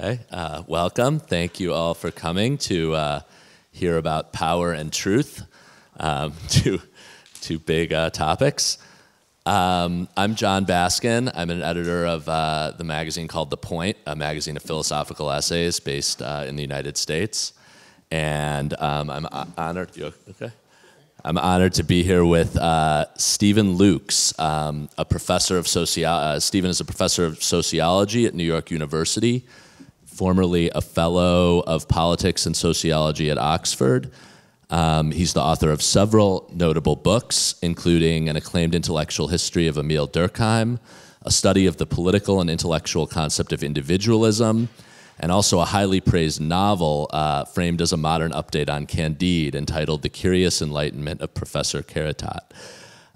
Okay, uh, welcome. Thank you all for coming to uh, hear about power and truth, um, two, two big uh, topics. Um, I'm Jon Baskin. I'm an editor of uh, the magazine called The Point, a magazine of philosophical essays based uh, in the United States. And um, I'm honored. okay? I'm honored to be here with uh, Steven Lukes, um, a professor of. Uh, Steven is a professor of sociology at New York University, formerly a fellow of politics and sociology at Oxford. Um, he's the author of several notable books, including an acclaimed intellectual history of Emile Durkheim, a study of the political and intellectual concept of individualism, and also a highly praised novel uh, framed as a modern update on Candide entitled The Curious Enlightenment of Professor Caritat.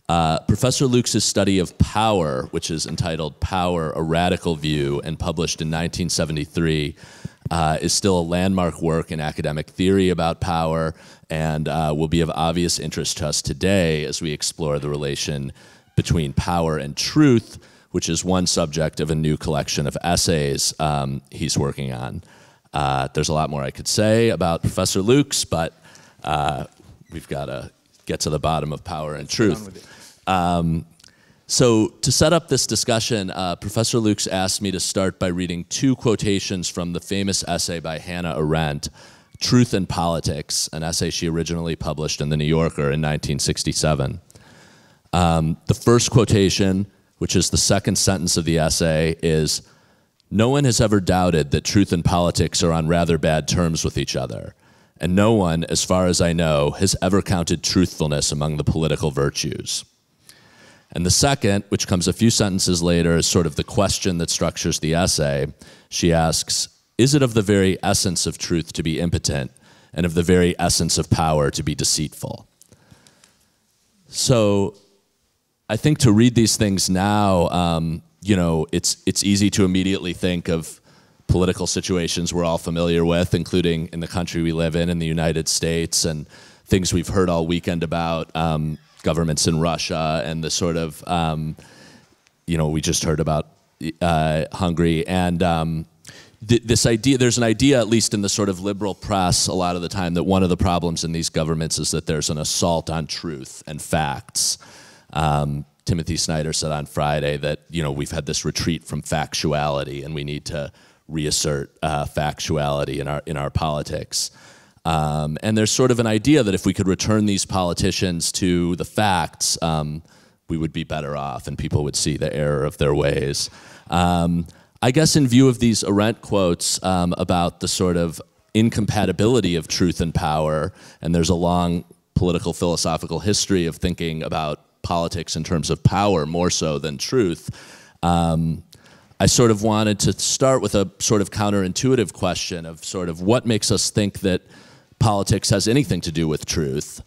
Uh, Professor Lukes' study of power, which is entitled Power, A Radical View, and published in 1973, uh, is still a landmark work in academic theory about power and uh, will be of obvious interest to us today as we explore the relation between power and truth which is one subject of a new collection of essays um, he's working on. Uh, there's a lot more I could say about Professor Lukes, but uh, we've got to get to the bottom of power and truth. Um, so to set up this discussion, uh, Professor Lukes asked me to start by reading two quotations from the famous essay by Hannah Arendt, Truth and Politics, an essay she originally published in The New Yorker in 1967. Um, the first quotation which is the second sentence of the essay, is No one has ever doubted that truth and politics are on rather bad terms with each other. And no one, as far as I know, has ever counted truthfulness among the political virtues. And the second, which comes a few sentences later, is sort of the question that structures the essay. She asks Is it of the very essence of truth to be impotent, and of the very essence of power to be deceitful? So I think to read these things now, um, you know, it's it's easy to immediately think of political situations we're all familiar with, including in the country we live in, in the United States, and things we've heard all weekend about um, governments in Russia and the sort of, um, you know, we just heard about uh, Hungary and. Um, th this idea, there's an idea, at least in the sort of liberal press, a lot of the time, that one of the problems in these governments is that there's an assault on truth and facts. Um, Timothy Snyder said on Friday that you know we've had this retreat from factuality, and we need to reassert uh, factuality in our in our politics. Um, and there's sort of an idea that if we could return these politicians to the facts, um, we would be better off, and people would see the error of their ways. Um, I guess in view of these Arendt quotes um, about the sort of incompatibility of truth and power, and there's a long political philosophical history of thinking about politics in terms of power more so than truth. Um, I sort of wanted to start with a sort of counterintuitive question of sort of what makes us think that politics has anything to do with truth,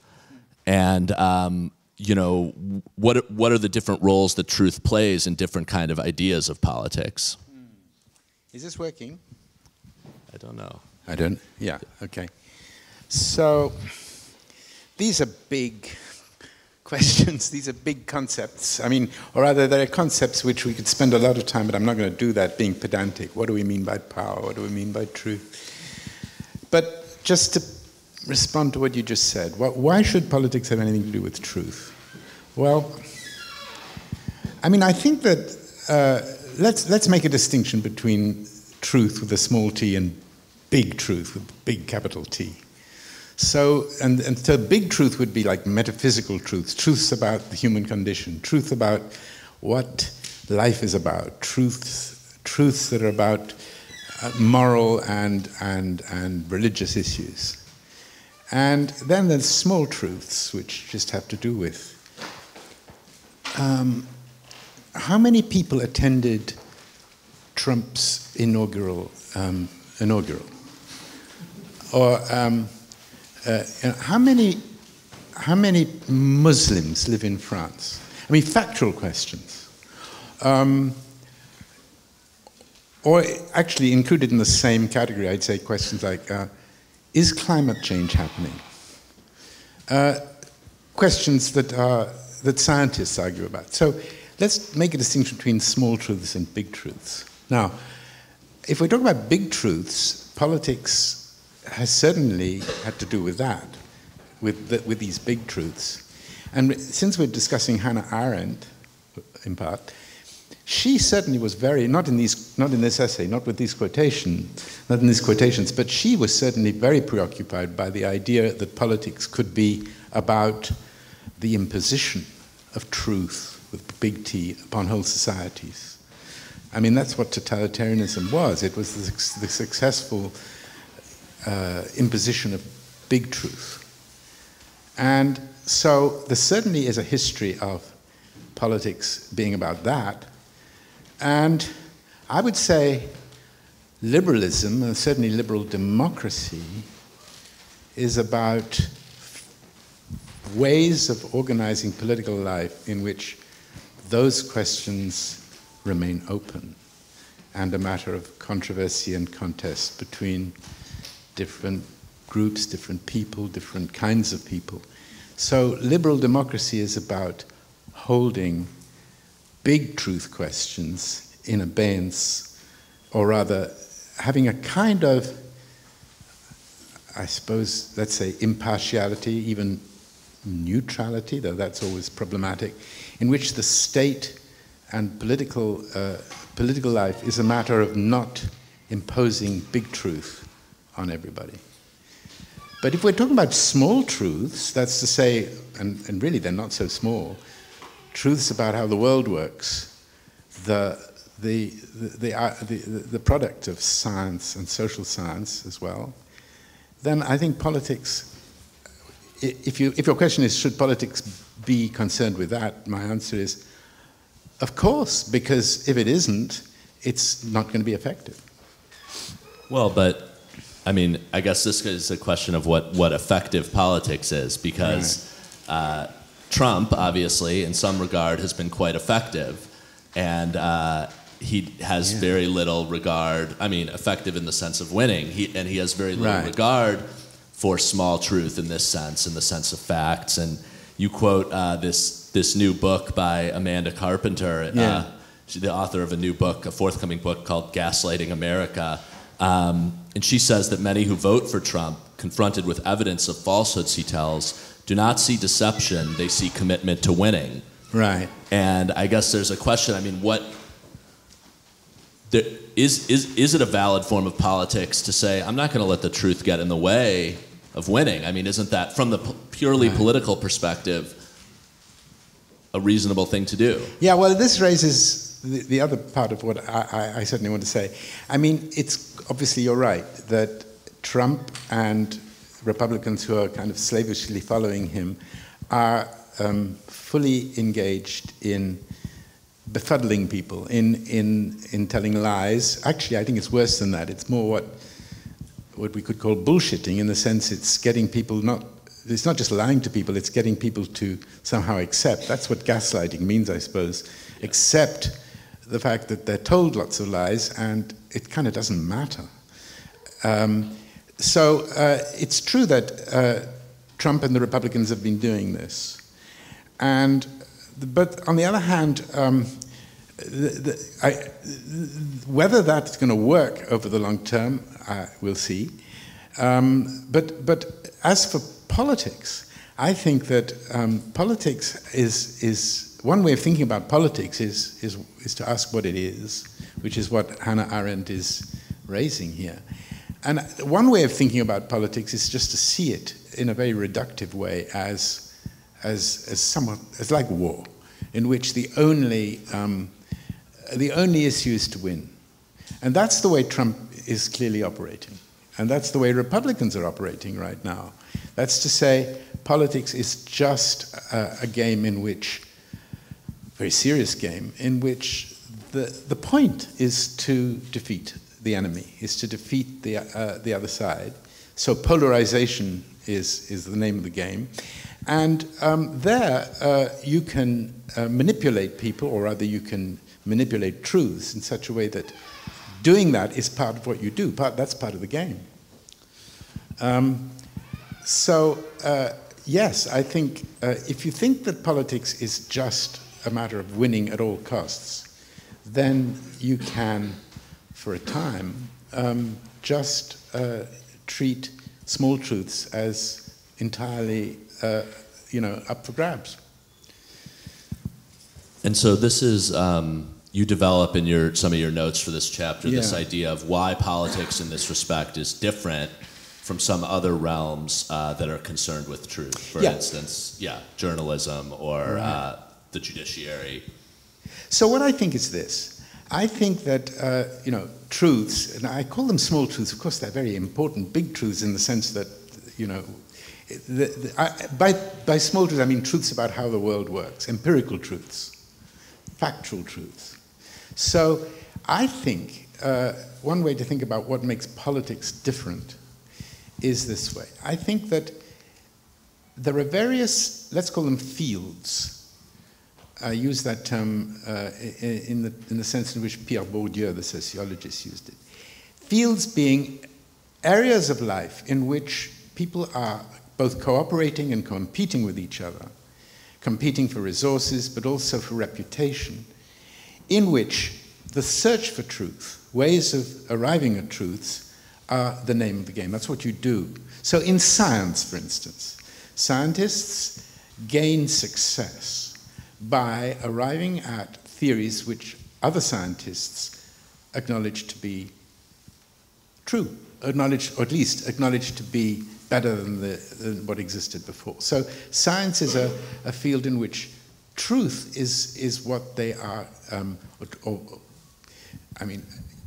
and um, you know what what are the different roles that truth plays in different kind of ideas of politics. Is this working? I don't know. I don't. Yeah. Okay. So these are big questions. These are big concepts. I mean, or rather, there are concepts which we could spend a lot of time, but I'm not going to do that being pedantic. What do we mean by power? What do we mean by truth? But just to respond to what you just said, why should politics have anything to do with truth? Well, I mean, I think that uh, let's, let's make a distinction between truth with a small t and big truth with big capital T. So, and, and so big truth would be like metaphysical truths, truths about the human condition, truth about what life is about, truths, truths that are about uh, moral and, and, and religious issues. And then there's small truths, which just have to do with um, how many people attended Trump's inaugural um, inaugural, or um, uh, how many how many Muslims live in France? I mean, factual questions. Um, or actually included in the same category, I'd say questions like, uh, is climate change happening? Uh, questions that, are, that scientists argue about. So let's make a distinction between small truths and big truths. Now, if we talk about big truths, politics has certainly had to do with that, with, the, with these big truths. And since we're discussing Hannah Arendt, in part, she certainly was very not in these not in this essay, not with these quotations, not in these quotations, but she was certainly very preoccupied by the idea that politics could be about the imposition of truth with big T upon whole societies. I mean, that's what totalitarianism was. It was the, the successful uh, imposition of big truth. And so there certainly is a history of politics being about that. And I would say liberalism, and certainly liberal democracy, is about ways of organizing political life in which those questions remain open and a matter of controversy and contest between different groups, different people, different kinds of people. So, liberal democracy is about holding big truth questions in abeyance, or rather, having a kind of, I suppose, let's say, impartiality, even neutrality, though that's always problematic, in which the state and political, uh, political life is a matter of not imposing big truth on everybody. But if we're talking about small truths, that's to say, and, and really they're not so small, truths about how the world works, the, the, the, the, uh, the, the product of science and social science as well, then I think politics if, you, if your question is, should politics be concerned with that, my answer is, of course, because if it isn't, it's not going to be effective. Well, but I mean, I guess this is a question of what, what effective politics is, because right. uh, Trump, obviously, in some regard, has been quite effective, and uh, he has yeah. very little regard. I mean, effective in the sense of winning, he, and he has very little right. regard for small truth in this sense, in the sense of facts. And you quote uh, this this new book by Amanda Carpenter, uh, yeah. the author of a new book, a forthcoming book called Gaslighting America. Um, and she says that many who vote for Trump, confronted with evidence of falsehoods he tells, do not see deception, they see commitment to winning. Right. And I guess there's a question I mean, what. There, is, is, is it a valid form of politics to say, I'm not going to let the truth get in the way of winning? I mean, isn't that, from the purely right. political perspective, a reasonable thing to do? Yeah, well, this raises the, the other part of what I, I, I certainly want to say. I mean, it's obviously you're right that Trump and Republicans who are kind of slavishly following him are um, fully engaged in befuddling people, in, in, in telling lies. Actually, I think it's worse than that. It's more what, what we could call bullshitting in the sense it's getting people not, it's not just lying to people, it's getting people to somehow accept. That's what gaslighting means, I suppose. Accept the fact that they're told lots of lies and it kind of doesn't matter. Um, so uh, it's true that uh, Trump and the Republicans have been doing this. And but on the other hand, um, the, the, I, whether that's going to work over the long term, uh, we'll see. Um, but, but as for politics, I think that um, politics is, is one way of thinking about politics is, is, is to ask what it is, which is what Hannah Arendt is raising here. And one way of thinking about politics is just to see it in a very reductive way as as, as somewhat as like war, in which the only, um, the only issue is to win. And that's the way Trump is clearly operating. And that's the way Republicans are operating right now. That's to say, politics is just a, a game in which, very serious game, in which the, the point is to defeat the enemy, is to defeat the, uh, the other side. So polarization is, is the name of the game. And um, there uh, you can uh, manipulate people, or rather, you can manipulate truths in such a way that doing that is part of what you do. Part, that's part of the game. Um, so, uh, yes, I think uh, if you think that politics is just a matter of winning at all costs, then you can for a time, um, just uh, treat small truths as entirely, uh, you know, up for grabs. And so this is um, you develop in your some of your notes for this chapter this idea of why politics in this respect is different from some other realms uh, that are concerned with truth. For Yeah. instance, yeah, journalism or uh, the judiciary. So what I think is this. I think that, uh, you know, truths, and I call them small truths, of course they're very important, big truths in the sense that, you know, the, the, I, by, by small truths I mean truths about how the world works, empirical truths, factual truths. So I think uh, one way to think about what makes politics different is this way. I think that there are various, let's call them fields, I use that term uh, in, the, in the sense in which Pierre Bourdieu, the sociologist, used it. Fields being areas of life in which people are both cooperating and competing with each other, competing for resources, but also for reputation, in which the search for truth, ways of arriving at truths, are the name of the game. That's what you do. So, in science, for instance, scientists gain success by arriving at theories which other scientists acknowledge to be true, acknowledge, or at least acknowledge to be better than, the, than what existed before. So science is a, a field in which truth is, is what they are, um, or, or, I mean,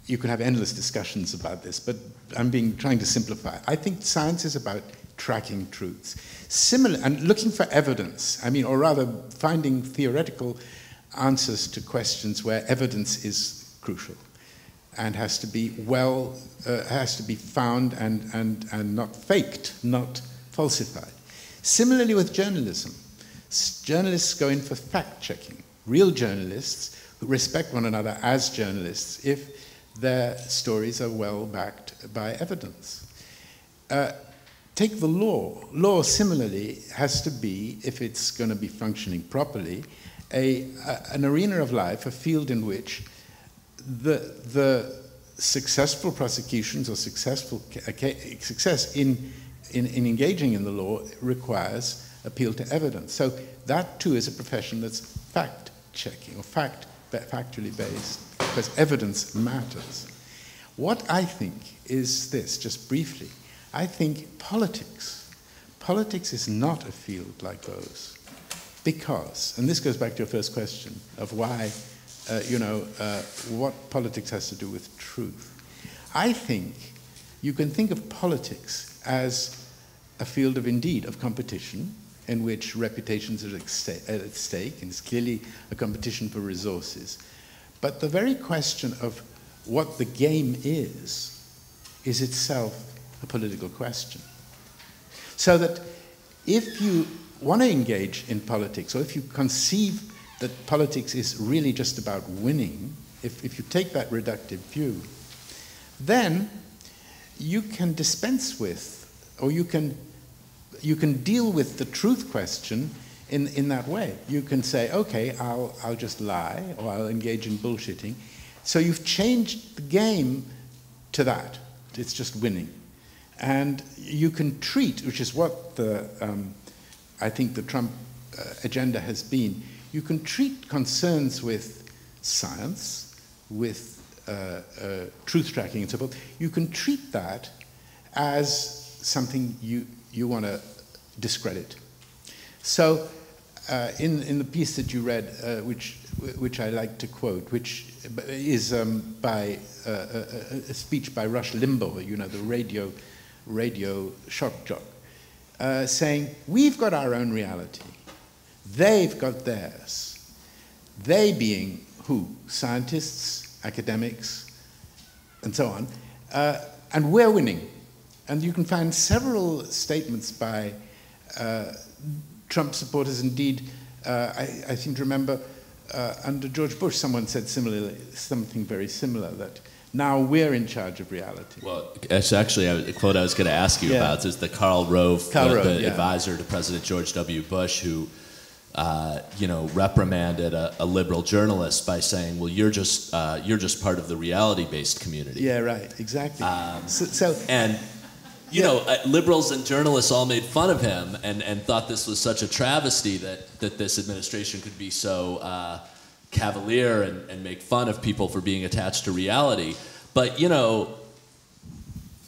you could have endless discussions about this, but I'm being trying to simplify. I think science is about tracking truths. Similar, and looking for evidence, I mean, or rather finding theoretical answers to questions where evidence is crucial and has to be well, uh, has to be found and, and, and not faked, not falsified. Similarly with journalism, journalists go in for fact checking. Real journalists who respect one another as journalists if their stories are well backed by evidence. Uh, take the law. Law, similarly, has to be, if it's going to be functioning properly, a, a, an arena of life, a field in which the, the successful prosecutions or successful success in, in, in engaging in the law requires appeal to evidence. So that too is a profession that's fact checking or fact factually based because evidence matters. What I think is this, just briefly, I think politics, politics is not a field like those because, and this goes back to your first question of why, uh, you know, uh, what politics has to do with truth. I think you can think of politics as a field of indeed of competition in which reputations are at at stake, and it's clearly a competition for resources. But the very question of what the game is, is itself a political question. So that if you want to engage in politics, or if you conceive that politics is really just about winning, if, if you take that reductive view, then you can dispense with, or you can, you can deal with the truth question in, in that way. You can say, okay, I'll, I'll just lie, or I'll engage in bullshitting. So you've changed the game to that. It's just winning. And you can treat, which is what the, um, I think the Trump uh, agenda has been, you can treat concerns with science, with uh, uh, truth tracking and so forth, you can treat that as something you, you want to discredit. So, uh, in, in the piece that you read, uh, which, which I like to quote, which is um, by uh, a, a speech by Rush Limbaugh, you know, the radio, radio shock jock, uh, saying, We've got our own reality, they've got theirs. They being who? Scientists, academics, and so on. Uh, and we're winning. And you can find several statements by uh, Trump supporters. Indeed, uh, I, I, seem to remember uh, under George Bush, someone said similarly, something very similar that now we're in charge of reality. Well, actually a quote I was going to ask you Yeah. about is the Karl Rove, Karl the, Rove, the yeah. advisor to President George W. Bush, who uh, you know, reprimanded a, a, liberal journalist by saying, "Well, you're just uh, you're just part of the reality-based community." Yeah, right, exactly. Um, so, so, and you yeah. know, uh, liberals and journalists all made fun of him and, and thought this was such a travesty that that this administration could be so uh, cavalier and, and make fun of people for being attached to reality. But you know,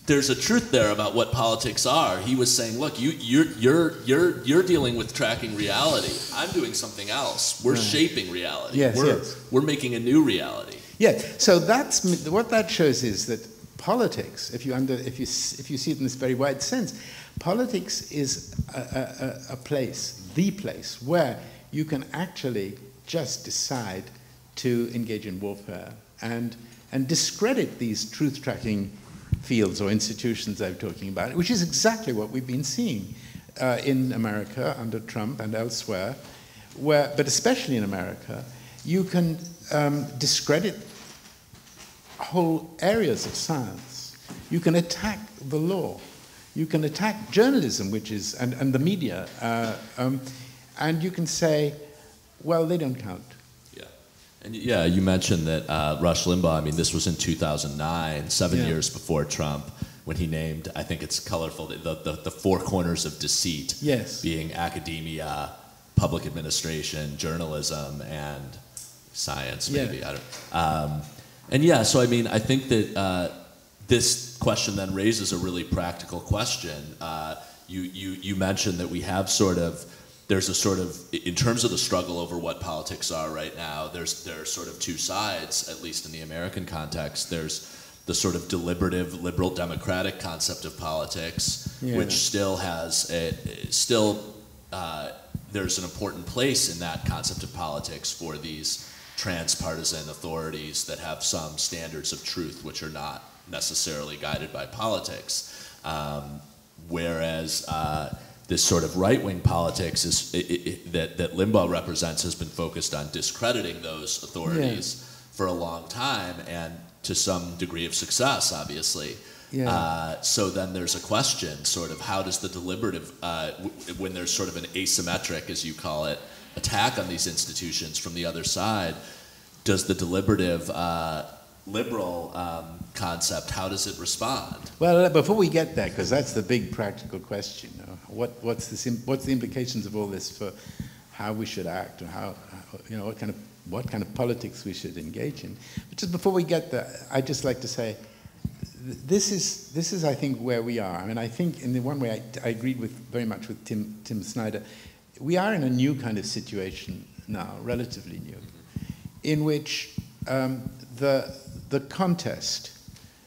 there's a truth there about what politics are. He was saying, "Look, you, you're you're you're you're dealing with tracking reality. I'm doing something else. We're right. shaping reality. Yes, we're, yes. we're making a new reality." Yeah. So that's what that shows is that politics, if you under if you if you see it in this very wide sense, politics is a, a, a place, the place where you can actually just decide to engage in warfare and and discredit these truth tracking fields or institutions I'm talking about, which is exactly what we've been seeing uh, in America under Trump and elsewhere, where, but especially in America, you can um, discredit whole areas of science. You can attack the law. You can attack journalism, which is, and, and the media, uh, um, and you can say, well, they don't count. Yeah, and yeah, you mentioned that uh, Rush Limbaugh. I mean, this was in 2009, seven yeah. years before Trump, when he named. I think it's colorful. The, the, the four corners of deceit. Yes. Being academia, public administration, journalism, and science. Maybe yeah. I don't. Um, and yeah, so I mean, I think that uh, this question then raises a really practical question. Uh, you you you mentioned that we have sort of there's a sort of in terms of the struggle over what politics are right now there's there are sort of two sides at least in the american context there's the sort of deliberative liberal democratic concept of politics yeah. which still has a still uh, there's an important place in that concept of politics for these transpartisan authorities that have some standards of truth which are not necessarily guided by politics um, whereas uh, this sort of right wing politics is, it, it, that, that Limbaugh represents has been focused on discrediting those authorities yeah. for a long time and to some degree of success, obviously. Yeah. Uh, so then there's a question, sort of, how does the deliberative, uh, w- when there's sort of an asymmetric, as you call it, attack on these institutions from the other side, does the deliberative uh, liberal um, concept, how does it respond? Well, before we get there, because that's the big practical question, you know, what, what's, the, what's the implications of all this for how we should act, or how, you know, what kind of what kind of politics we should engage in. But just before we get there, I'd just like to say, this is this is I think where we are. I mean, I think in the one way I, I agreed with very much with Tim Tim Snyder. We are in a new kind of situation now, relatively new, in which um, the the contest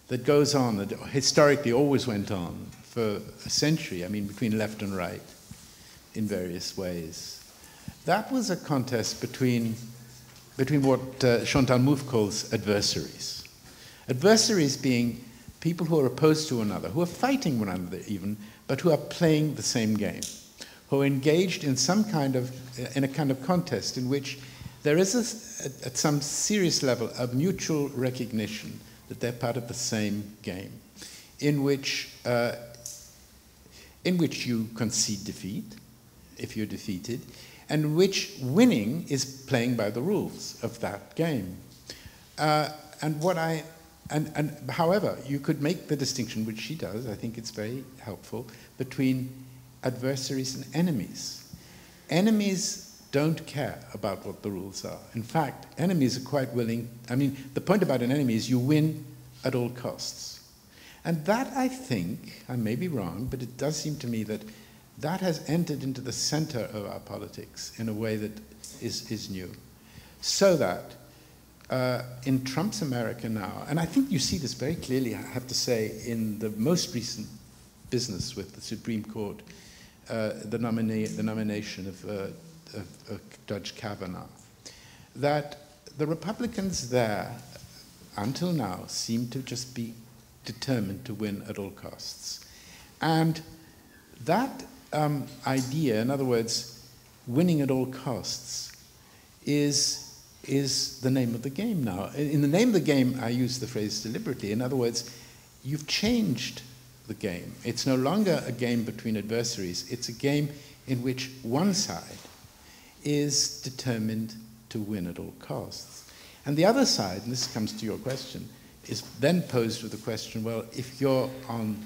that goes on, that historically always went on for a century, I mean, between left and right in various ways, that was a contest between, between what uh, Chantal Mouffe calls adversaries. Adversaries being people who are opposed to one another, who are fighting one another even, but who are playing the same game, who are engaged in some kind of, in a kind of contest in which there is, a, at some serious level, a mutual recognition that they're part of the same game, in which, uh, in which you concede defeat, if you're defeated, and which winning is playing by the rules of that game. Uh, and what I, and, and however, you could make the distinction, which she does, I think it's very helpful, between adversaries and enemies. Enemies don't care about what the rules are. In fact, enemies are quite willing. I mean, the point about an enemy is you win at all costs. And that, I think, I may be wrong, but it does seem to me that that has entered into the center of our politics in a way that is, is new. So that uh, in Trump's America now, and I think you see this very clearly, I have to say, in the most recent business with the Supreme Court, uh, the, nomina- the nomination of uh, of, of Judge Kavanaugh, that the Republicans there, until now, seem to just be determined to win at all costs. And that um, idea, in other words, winning at all costs, is, is the name of the game now. In the name of the game, I use the phrase deliberately. In other words, you've changed the game. It's no longer a game between adversaries, it's a game in which one side is determined to win at all costs. And the other side, and this comes to your question, is then posed with the question well, if you're on,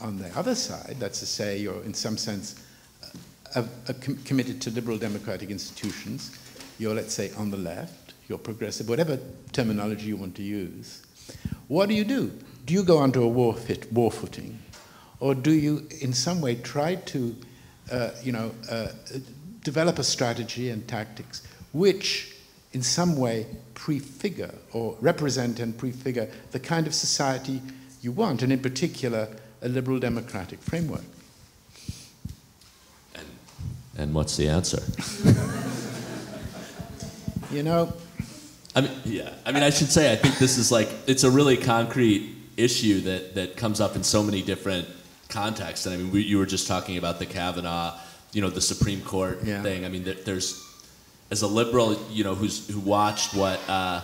on the other side, that's to say, you're in some sense com- committed to liberal democratic institutions, you're, let's say, on the left, you're progressive, whatever terminology you want to use, what do you do? Do you go onto a war, fit, war footing? Or do you, in some way, try to uh, you know, uh, develop a strategy and tactics which, in some way, prefigure or represent and prefigure the kind of society you want, and in particular, a liberal democratic framework? And, and what's the answer? you know, I mean, yeah. I mean, I should say, I think this is like, it's a really concrete issue that, that comes up in so many different contexts. And I mean, we, you were just talking about the Kavanaugh, you know, the Supreme Court yeah. thing. I mean, there's, as a liberal, you know, who's, who watched what, uh,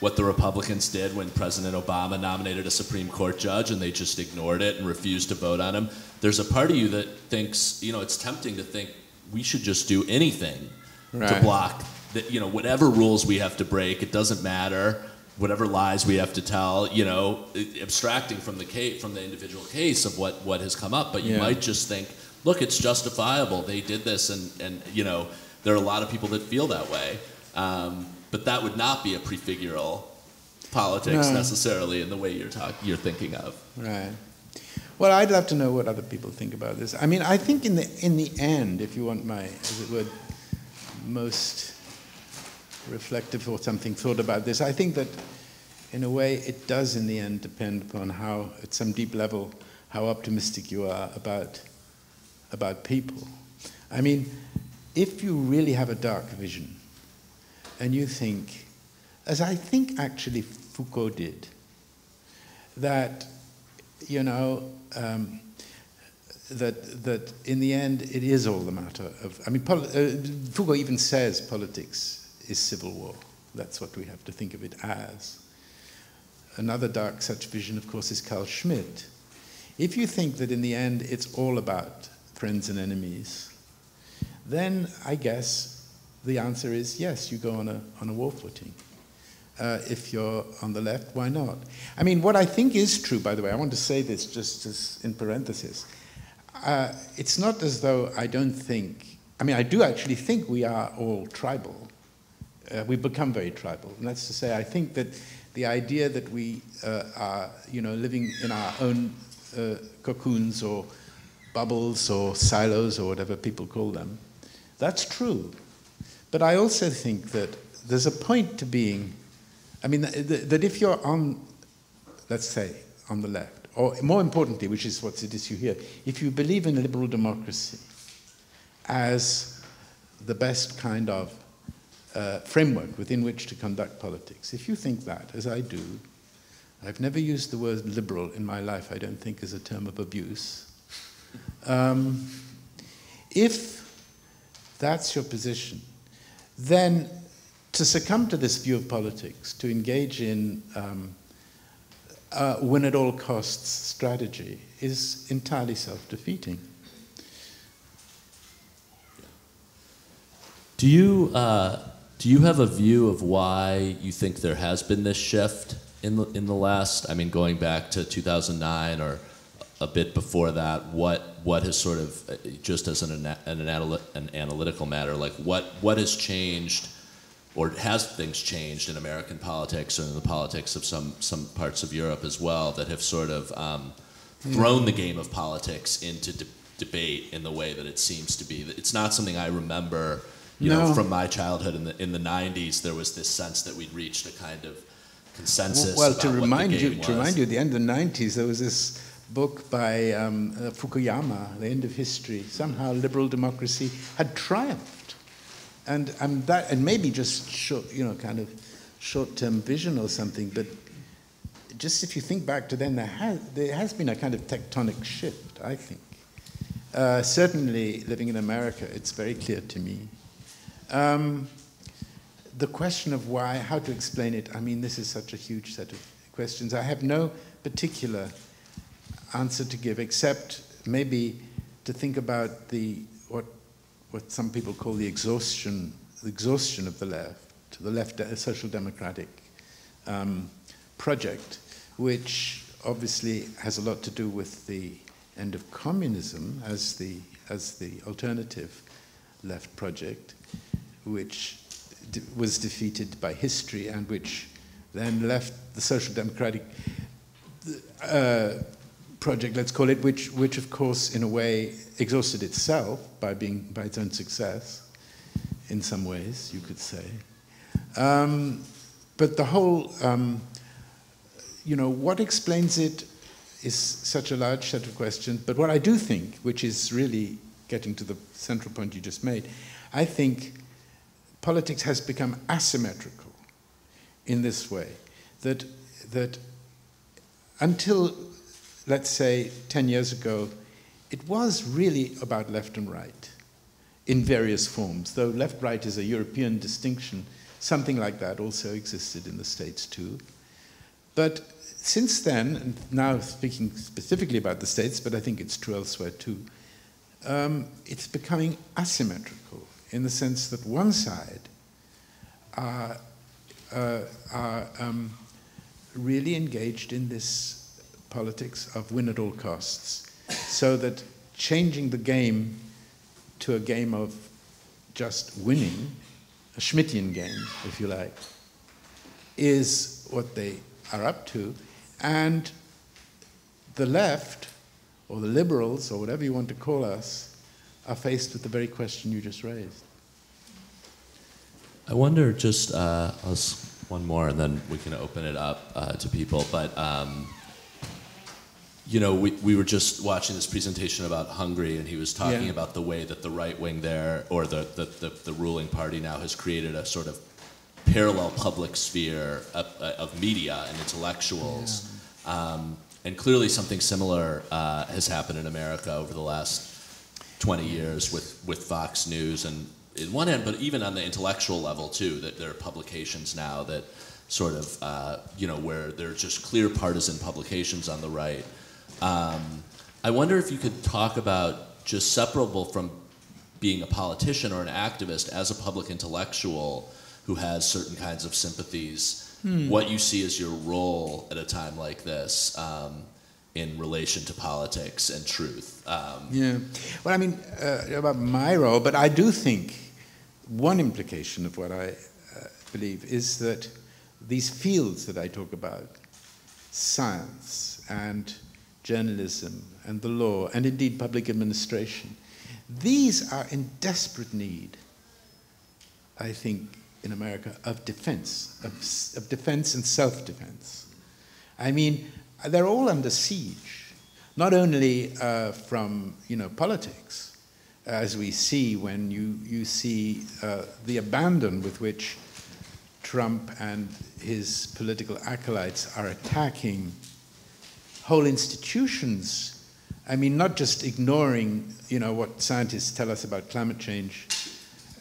what the Republicans did when President Obama nominated a Supreme Court judge and they just ignored it and refused to vote on him. There's a part of you that thinks, you know, it's tempting to think we should just do anything right. to block that you know whatever rules we have to break, it doesn't matter. Whatever lies we have to tell, you know, abstracting from the case, from the individual case of what what has come up, but you yeah. might just think, look, it's justifiable. They did this, and and you know, there are a lot of people that feel that way. Um, but that would not be a prefigural politics no. necessarily in the way you're talking, you're thinking of. Right. Well, I'd love to know what other people think about this. I mean, I think in the in the end, if you want my, as it were, most reflective or something thought about this. I think that in a way it does in the end depend upon how, at some deep level, how optimistic you are about, about people. I mean, if you really have a dark vision and you think, as I think actually Foucault did, that, you know, um, that, that in the end it is all the matter of, I mean, uh, Foucault even says politics is civil war. That's what we have to think of it as. Another dark such vision, of course, is Carl Schmitt. If you think that in the end it's all about friends and enemies, then I guess the answer is yes, you go on a, on a war footing. Uh, if you're on the left, why not? I mean, what I think is true, by the way, I want to say this just as in parenthesis. Uh, it's not as though I don't think, I mean, I do actually think we are all tribal uh, we've become very tribal. And that's to say, I think that the idea that we uh, are, you know, living in our own uh, cocoons or bubbles or silos or whatever people call them, that's true. But I also think that there's a point to being, I mean, that, if you're on, let's say, on the left, or more importantly, which is what's at issue here, if you believe in liberal democracy as the best kind of uh, framework within which to conduct politics. If you think that, as I do, I've never used the word liberal in my life, I don't think, as a term of abuse. Um, if that's your position, then to succumb to this view of politics, to engage in um, a win at all costs strategy, is entirely self defeating. Do you. Uh do you have a view of why you think there has been this shift in the, in the last, I mean, going back to 2009 or a bit before that, what, what has sort of, just as an, an, an analytical matter, like what, what has changed or has things changed in American politics or in the politics of some, some parts of Europe as well that have sort of um, thrown the game of politics into de- debate in the way that it seems to be? It's not something I remember you no. know, from my childhood in the in the '90s, there was this sense that we'd reached a kind of consensus. Well, to remind you, was. to remind you, at the end of the '90s, there was this book by um, uh, Fukuyama, The End of History. Somehow, liberal democracy had triumphed, and um, that, and maybe just short, you know, kind of short-term vision or something, but. Just if you think back to then, there has, there has been a kind of tectonic shift, I think. Uh, certainly, living in America, it's very clear to me um, the question of why, how to explain it, I mean, this is such a huge set of questions. I have no particular answer to give except maybe to think about the, what, what some people call the exhaustion, the exhaustion of the left, to the left uh, social democratic um, project, which obviously has a lot to do with the end of communism as the, as the alternative left project, which de- was defeated by history and which then left the social democratic uh, project, let's call it, which, which of course, in a way, exhausted itself by, being, by its own success, in some ways, you could say. Um, but the whole, um, you know, what explains it is such a large set of questions. But what I do think, which is really getting to the central point you just made, I think politics has become asymmetrical in this way that, that until, let's say, 10 years ago, it was really about left and right in various forms, though left right is a European distinction. Something like that also existed in the States too. But since then, and now speaking specifically about the States, but I think it's true elsewhere too, um, it's becoming asymmetrical in the sense that one side are, uh, are um, really engaged in this politics of win at all costs, so that changing the game to a game of just winning, a Schmittian game, if you like, is what they are up to. And the left, or the liberals, or whatever you want to call us, are faced with the very question you just raised. I wonder just, uh, one more and then we can open it up uh, to people. But, um, you know, we, we were just watching this presentation about Hungary and he was talking Yeah. about the way that the right wing there, or the, the, the, the ruling party now, has created a sort of parallel public sphere of, of media and intellectuals. Um, and clearly something similar uh, has happened in America over the last 20 years with, with Fox News and in one end, but even on the intellectual level too, that there are publications now that sort of, uh, you know, where there are just clear partisan publications on the right. Um, I wonder if you could talk about just separable from being a politician or an activist as a public intellectual who has certain kinds of sympathies, what you see as your role at a time like this um, in relation to politics and truth. Um, Yeah. Well, I mean, uh, about my role, but I do think one implication of what I uh, believe is that these fields that I talk about, science and journalism and the law, and indeed public administration, these are in desperate need, I think, in America, of defense, of, of defense and self defense. I mean, they're all under siege, not only uh, from you know politics, as we see when you you see uh, the abandon with which Trump and his political acolytes are attacking whole institutions. I mean, not just ignoring you know what scientists tell us about climate change,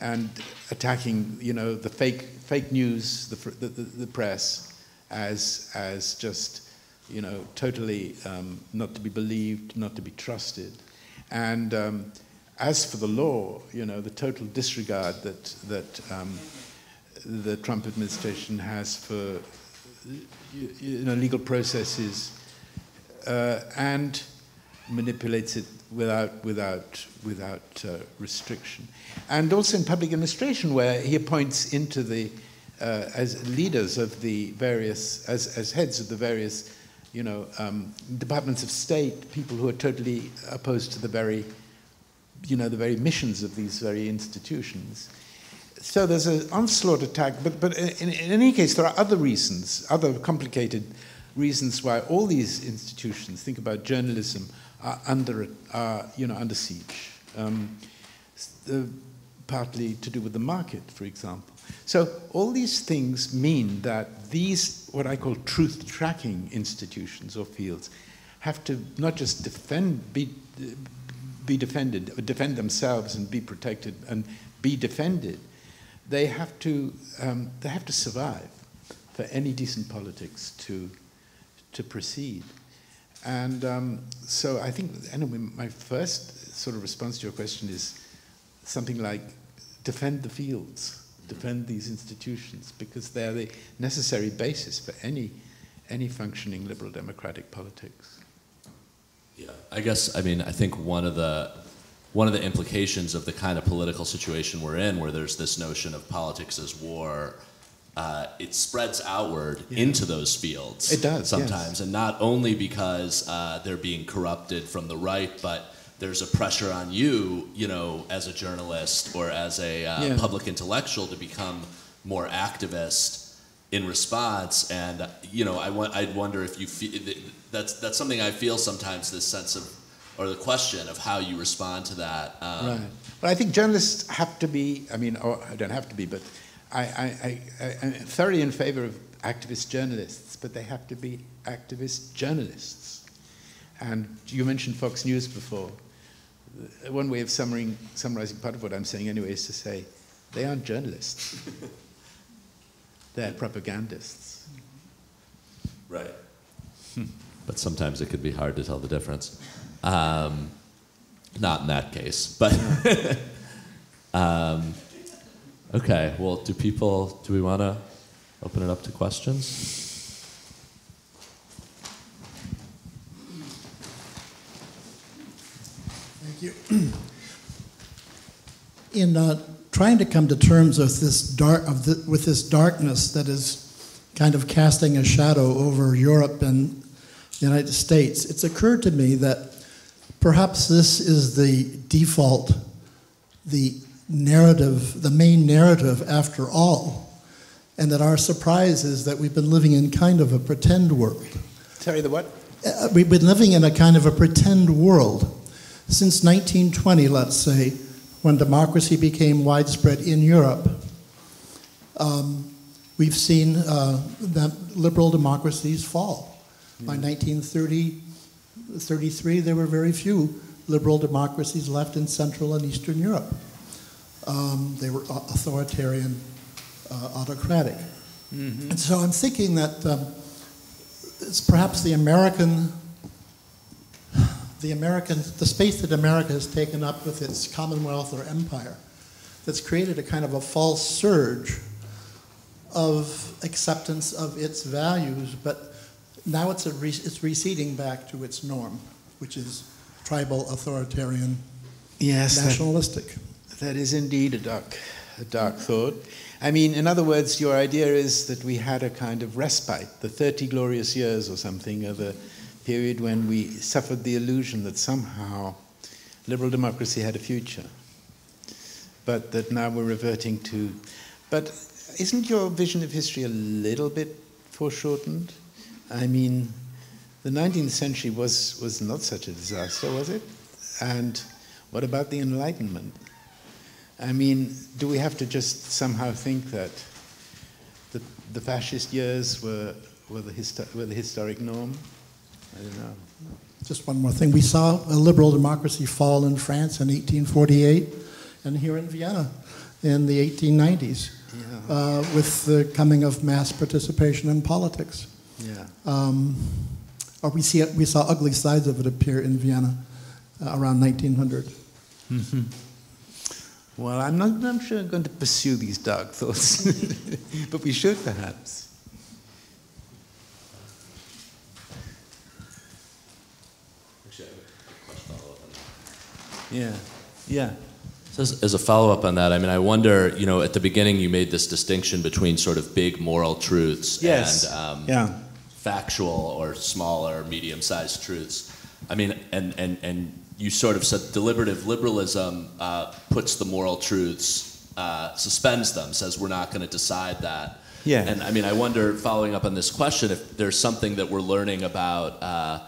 and attacking you know the fake fake news, the the, the, press, as as just you know totally um, not to be believed, not to be trusted, and um, as for the law, you know the total disregard that that um, the Trump administration has for you know legal processes uh, and manipulates it without, without, without uh, restriction. And also in public administration, where he appoints into the, uh, as leaders of the various, as, as heads of the various, you know, um, departments of state, people who are totally opposed to the very, you know, the very missions of these very institutions. So there's an onslaught attack, but, but in, in any case, there are other reasons, other complicated reasons why all these institutions, think about journalism, are under, are, you know, under siege. Um, uh, partly to do with the market, for example. So all these things mean that these, what I call truth tracking institutions or fields, have to not just defend, be, be defended, defend themselves and be protected and be defended. They have to, um, they have to survive for any decent politics to, to proceed. And um, so I think, anyway, my first sort of response to your question is something like defend the fields, defend these institutions, because they're the necessary basis for any, any functioning liberal democratic politics. Yeah, I guess I mean I think one of the one of the implications of the kind of political situation we're in, where there's this notion of politics as war, uh, it spreads outward yeah. into those fields. It does sometimes, yes. and not only because uh, they're being corrupted from the right, but there's a pressure on you, you know, as a journalist or as a uh, yeah. public intellectual to become more activist in response. And you know, I want, I'd wonder if you feel that's that's something I feel sometimes. This sense of or the question of how you respond to that. Um, right. But I think journalists have to be. I mean, or I don't have to be, but I, I, I, I'm thoroughly in favor of activist journalists, but they have to be activist journalists. And you mentioned Fox News before. One way of summarizing, summarizing part of what I'm saying, anyway, is to say they aren't journalists. They're propagandists. Right. but sometimes it could be hard to tell the difference. Um, not in that case, but um, okay. Well, do people? Do we want to open it up to questions? Thank you. In uh, trying to come to terms with this dark the, with this darkness that is kind of casting a shadow over Europe and the United States, it's occurred to me that perhaps this is the default, the narrative, the main narrative after all, and that our surprise is that we've been living in kind of a pretend world. Sorry, the what? Uh, we've been living in a kind of a pretend world since 1920, let's say, when democracy became widespread in Europe, um, we've seen uh, that liberal democracies fall. Mm. By 1930, 33, there were very few liberal democracies left in Central and Eastern Europe. Um, they were authoritarian, uh, autocratic. Mm-hmm. And so I'm thinking that um, it's perhaps the American the American, the space that America has taken up with its Commonwealth or empire, that's created a kind of a false surge of acceptance of its values, but now it's, re- it's receding back to its norm, which is tribal, authoritarian, yes, nationalistic. That, that is indeed a dark, a dark thought. I mean, in other words, your idea is that we had a kind of respite, the 30 glorious years or something of a period when we suffered the illusion that somehow liberal democracy had a future, but that now we're reverting to. But isn't your vision of history a little bit foreshortened? I mean, the 19th century was, was not such a disaster, was it? And what about the Enlightenment? I mean, do we have to just somehow think that the, the fascist years were, were, the, histo- were the historic norm? I don't know. Just one more thing. We saw a liberal democracy fall in France in 1848 and here in Vienna in the 1890s yeah. uh, with the coming of mass participation in politics. Yeah. Um, or we, see, we saw ugly sides of it appear in Vienna uh, around 1900. Mm-hmm. Well, I'm not I'm sure I'm going to pursue these dark thoughts, but we should perhaps. Yeah, yeah. So as, as a follow-up on that, I mean, I wonder, you know, at the beginning you made this distinction between sort of big moral truths yes. and um, yeah. factual or smaller, medium-sized truths. I mean, and, and, and you sort of said deliberative liberalism uh, puts the moral truths, uh, suspends them, says we're not going to decide that. Yeah. And I mean, I wonder, following up on this question, if there's something that we're learning about uh,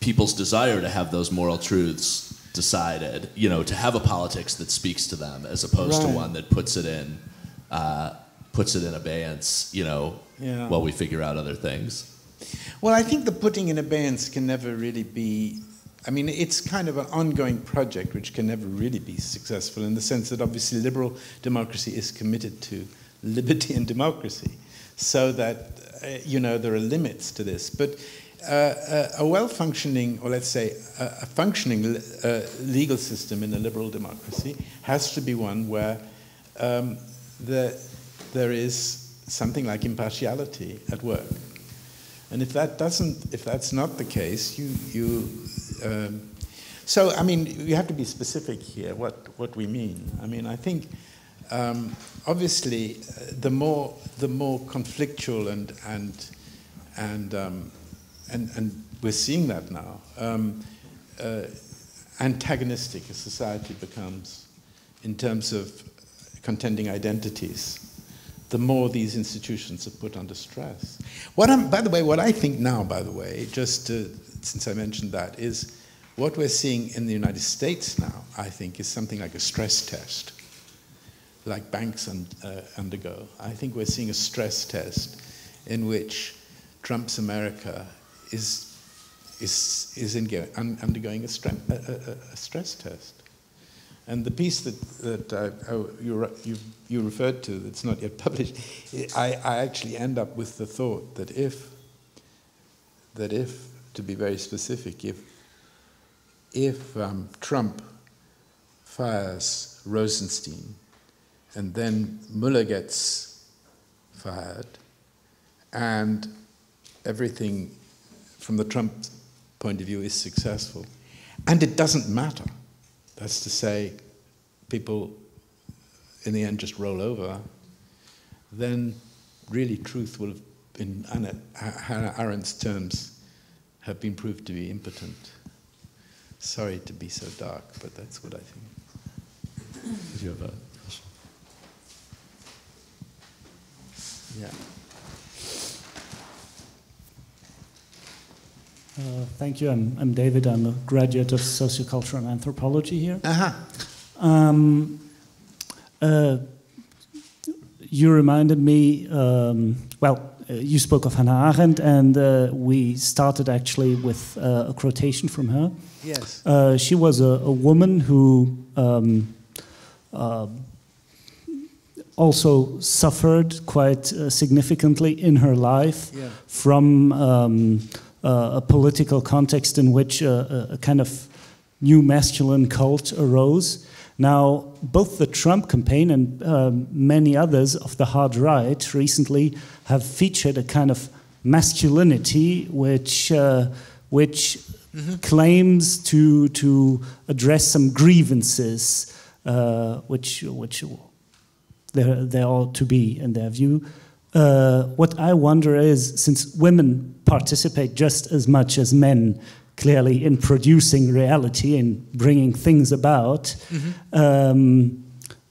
people's desire to have those moral truths decided, you know, to have a politics that speaks to them as opposed right. to one that puts it in, uh, puts it in abeyance, you know, yeah. while we figure out other things. Well, I think the putting in abeyance can never really be. I mean, it's kind of an ongoing project which can never really be successful in the sense that obviously liberal democracy is committed to liberty and democracy, so that uh, you know there are limits to this. But uh, a well-functioning, or let's say a, a functioning uh, legal system in a liberal democracy has to be one where um, the, there is something like impartiality at work. And if that doesn't, if that's not the case, you, you um, so I mean, you have to be specific here what, what we mean. I mean, I think um, obviously uh, the more the more conflictual and and and um, and, and we're seeing that now. Um, uh, antagonistic a society becomes in terms of contending identities, the more these institutions are put under stress. What I'm, by the way, what I think now, by the way, just to, since I mentioned that, is what we're seeing in the United States now, I think, is something like a stress test, like banks un, uh, undergo. I think we're seeing a stress test in which Trump's America is, is, is un, undergoing a, stre a, a, a, stress test. And the piece that, that oh, you, you, you referred to that's not yet published, I, I actually end up with the thought that if, that if, to be very specific, if, if um, Trump fires Rosenstein and then Mueller gets fired and everything from the Trump point of view is successful. And it doesn't matter. That's to say, people in the end just roll over. Then really truth will in Hannah Arendt's terms, have been proved to be impotent. Sorry to be so dark, but that's what I think. Did you have a question? Yeah. Uh, thank you. I'm, I'm, David. I'm a graduate of sociocultural and anthropology here. Uh-huh. Um, uh, you reminded me, um, well, you spoke of Hannah Arendt, and uh, we started actually with uh, a quotation from her. Yes. she was a, a, woman who um, also suffered quite significantly in her life yeah. from. Um, uh, a political context in which a, a, kind of new masculine cult arose. Now, both the Trump campaign and um, many others of the hard right recently have featured a kind of masculinity which, uh, which mm -hmm. claims to, to address some grievances uh, which, which there, there ought to be in their view. Uh, what I wonder is, since women participate just as much as men, clearly in producing reality and bringing things about, mm -hmm. um,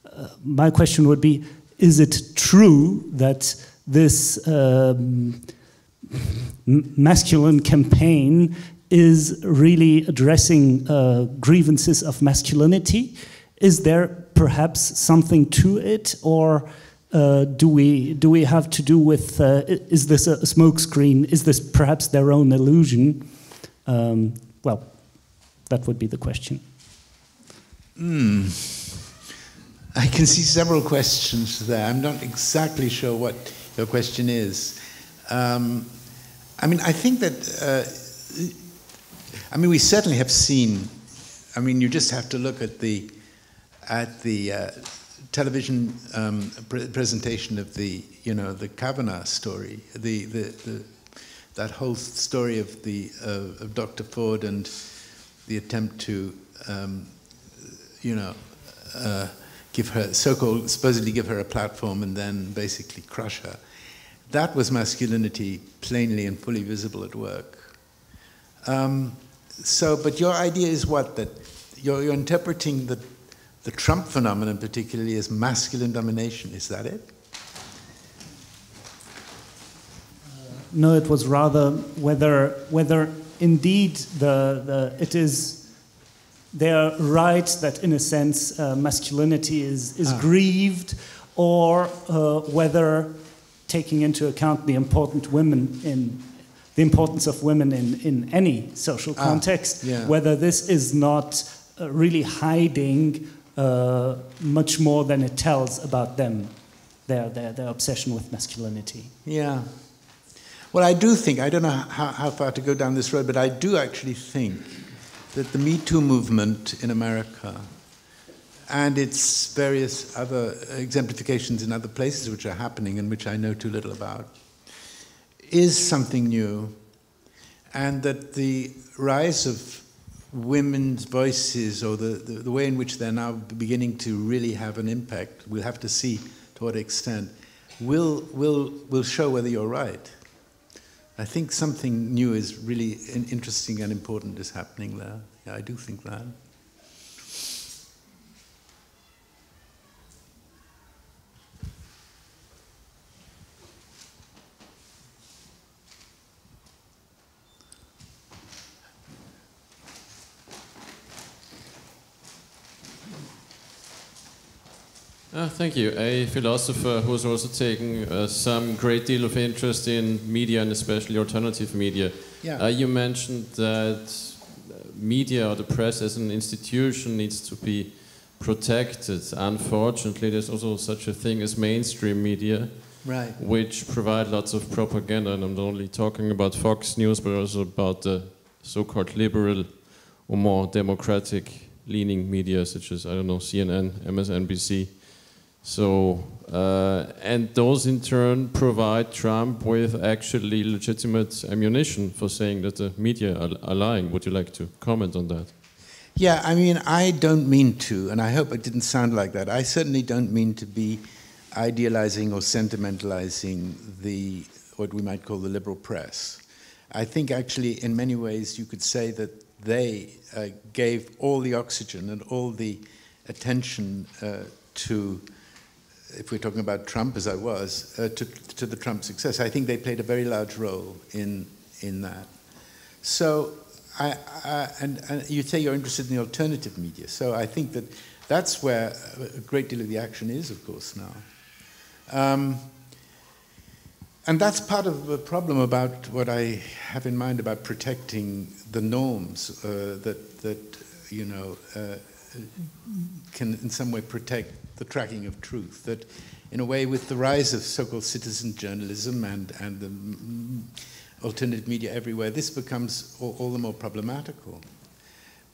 uh, my question would be: Is it true that this um, masculine campaign is really addressing uh, grievances of masculinity? Is there perhaps something to it, or uh, do we do we have to do with uh, is this a smokescreen? Is this perhaps their own illusion? Um, well, that would be the question. Mm. I can see several questions there. I'm not exactly sure what your question is. Um, I mean, I think that, uh, I mean, we certainly have seen, I mean, you just have to look at the, at the, uh, television um, pre presentation of the, you know, the Kavanaugh story, the, the, the that whole story of the uh, of Dr. Ford and the attempt to, um, you know, uh, give her so-called supposedly give her a platform and then basically crush her. That was masculinity plainly and fully visible at work. Um, so, but your idea is what that you're, you're interpreting the the Trump phenomenon, particularly, as masculine domination. Is that it? No, it was rather whether whether indeed the, the it is their right that in a sense uh, masculinity is is ah. grieved, or uh, whether taking into account the important women in the importance of women in, in any social ah, context, ah, yeah. whether this is not uh, really hiding uh, much more than it tells about them, their, their, their obsession with masculinity. Yeah. Well, I do think, I don't know how, how far to go down this road, but I do actually think that the Me Too movement in America and its various other exemplifications in other places which are happening and which I know too little about is something new. And that the rise of women's voices or the, the, the, way in which they're now beginning to really have an impact, we'll have to see to what extent, will, will, will show whether you're right. I think something new is really interesting and important is happening there. Yeah, I do think that. Uh, thank you. A philosopher who's also taken uh, some great deal of interest in media and especially alternative media. Yeah. Uh, you mentioned that media or the press as an institution needs to be protected. Unfortunately, there's also such a thing as mainstream media, right. which provide lots of propaganda. And I'm not only talking about Fox News, but also about the so-called liberal or more democratic leaning media, such as I don't know CNN, MSNBC. So, uh, and those in turn provide Trump with actually legitimate ammunition for saying that the media are, are, lying. Would you like to comment on that? Yeah, I mean, I don't mean to, and I hope it didn't sound like that. I certainly don't mean to be idealizing or sentimentalizing the what we might call the liberal press. I think actually, in many ways, you could say that they uh, gave all the oxygen and all the attention uh, to if we're talking about Trump, as I was, uh, to, to the Trump success. I think they played a very large role in, in that. So, I, I, and, and you say you're interested in the alternative media. So I think that that's where a great deal of the action is, of course, now. Um, and that's part of the problem about what I have in mind about protecting the norms uh, that, that, you know, uh, can in some way protect the tracking of truth. That, in a way, with the rise of so-called citizen journalism and and the alternative media everywhere, this becomes all, all, the more problematical.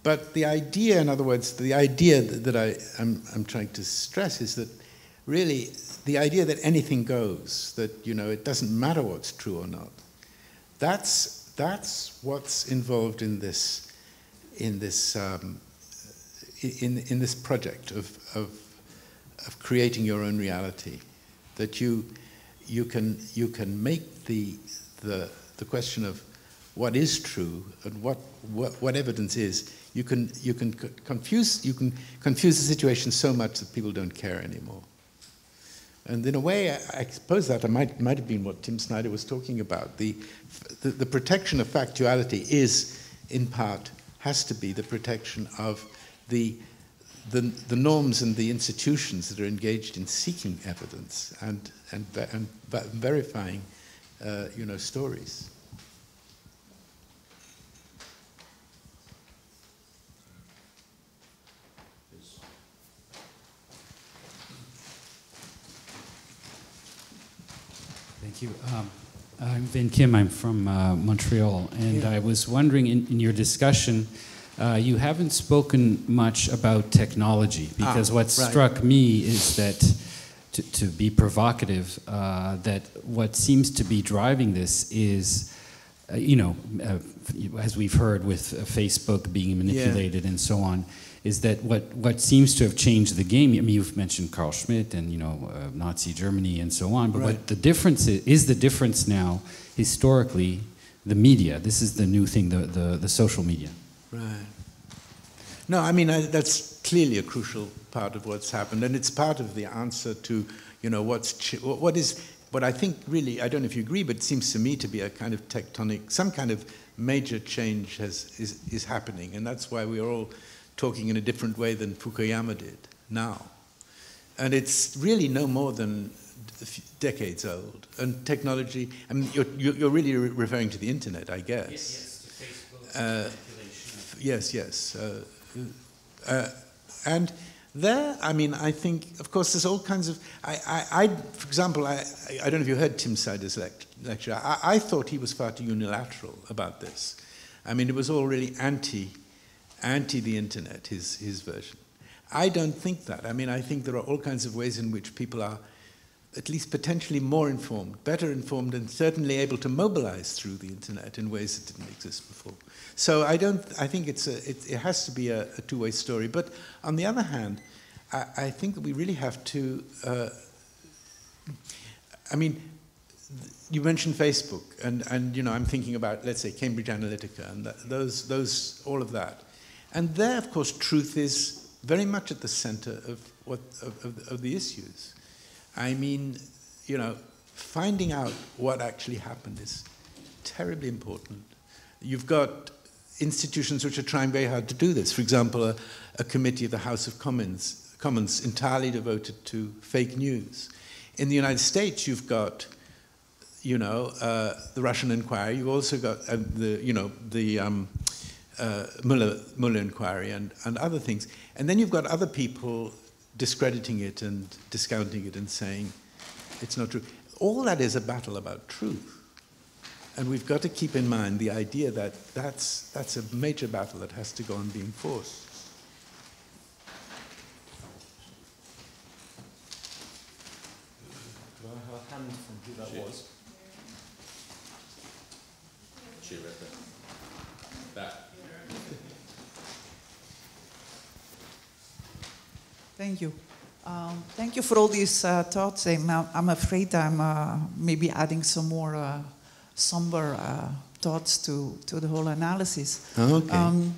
But the idea, in other words, the idea that, that I, I'm, I'm trying to stress is that really the idea that anything goes, that you know it doesn't matter what's true or not. That's that's what's involved in this in this um, in in this project of of of creating your own reality, that you, you, can, you can make the, the, the question of what is true and what, what, what evidence is, you can, you, can confuse, you can confuse the situation so much that people don't care anymore. And in a way, I, suppose that might, might have been what Tim Snyder was talking about. The, the, the protection of factuality is, in part, has to be the protection of the the, the norms and the institutions that are engaged in seeking evidence and, and, and verifying uh, you know, stories. Thank you. Um, I'm Vin Kim. I'm from uh, Montreal, and yeah. I was wondering in, in your discussion uh, you haven't spoken much about technology because ah, what right. struck me is that, to, to be provocative, uh, that what seems to be driving this is, uh, you know, uh, as we've heard with uh, Facebook being manipulated yeah. and so on, is that what, what seems to have changed the game? I mean, you've mentioned Carl Schmitt and you know uh, Nazi Germany and so on, but right. what the difference is, is the difference now historically the media. This is the new thing, the, the, the social media. Right. No, I mean, I, that's clearly a crucial part of what's happened, and it's part of the answer to, you know, what's, what is, what I think really, I don't know if you agree, but it seems to me to be a kind of tectonic, some kind of major change has, is, is happening, and that's why we are all talking in a different way than Fukuyama did now. And it's really no more than decades old. And technology, I mean, you're, you're really referring to the internet, I guess. Yes, yes, uh, yes, yes. Uh, uh, and There, I mean, I think, of course, there's all kinds of. I, I, I for example, I, I don't know if you heard Tim Snyder's lecture. I, I thought he was far too unilateral about this. I mean, it was all really anti, anti the internet, his, his version. I don't think that. I mean, I think there are all kinds of ways in which people are at least potentially more informed, better informed, and certainly able to mobilize through the internet in ways that didn't exist before. So I don't. I think it's a. It, it has to be a, a two-way story. But on the other hand, I, I think that we really have to. Uh, I mean, you mentioned Facebook, and, and you know, I'm thinking about, let's say, Cambridge Analytica, and those, those, all of that. And there, of course, truth is very much at the center of, what, of, of, of the issues. I mean, you know, finding out what actually happened is terribly important. You've got institutions which are trying very hard to do this. For example, a, a committee of the House of Commons, Commons entirely devoted to fake news. In the United States, you've got you know, uh, the Russian inquiry. You've also got uh, the, you know, the um, uh, Mueller, Mueller inquiry and, and other things. And then you've got other people discrediting it and discounting it and saying it's not true. All that is a battle about truth. And we've got to keep in mind the idea that that's, that's a major battle that has to go on being fought. Do I have a hand from who that was? Back. Thank you. Um, thank you for all these uh, thoughts. I'm, I'm afraid I'm uh, maybe adding some more uh, somber uh, thoughts to, to the whole analysis. Okay. Um,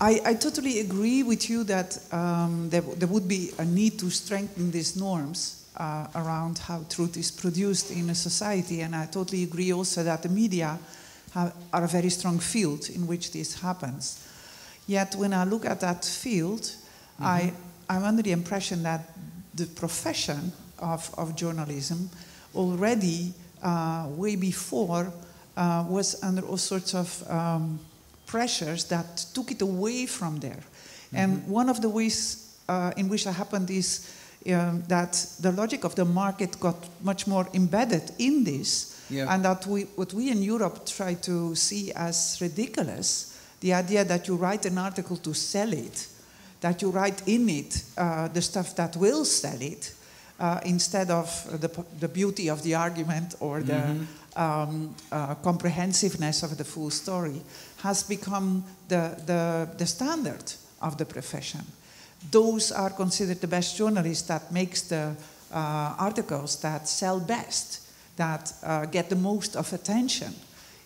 I, I, totally agree with you that um, there, there, would be a need to strengthen these norms uh, around how truth is produced in a society, and I totally agree also that the media have, are a very strong field in which this happens. Yet when I look at that field, mm-hmm. I, I'm under the impression that the profession of, of journalism already, uh, way before, uh, was under all sorts of um, pressures that took it away from there. Mm-hmm. And one of the ways uh, in which that happened is um, that the logic of the market got much more embedded in this yeah. And that we, what we in Europe try to see as ridiculous, the idea that you write an article to sell it, that you write in it uh, the stuff that will sell it, uh, instead of the, the beauty of the argument or the mm-hmm. um, uh, comprehensiveness of the full story, has become the, the, the standard of the profession. Those are considered the best journalists that makes the uh, articles that sell best that uh, get the most of attention.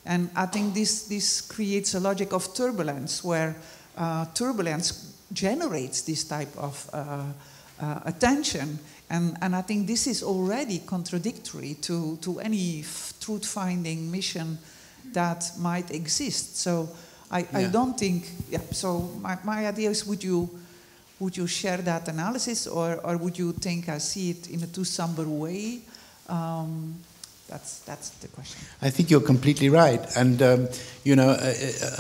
And I think this, this creates a logic of turbulence where uh, turbulence generates this type of uh, uh attention. And, and I think this is already contradictory to, to any truth finding mission that might exist. So I, yeah. I don't think, yeah, so my, my idea is would you, would you share that analysis or, or would you think I see it in a too somber way? Um, that's, that's the question. I think you're completely right. And, um, you know, a,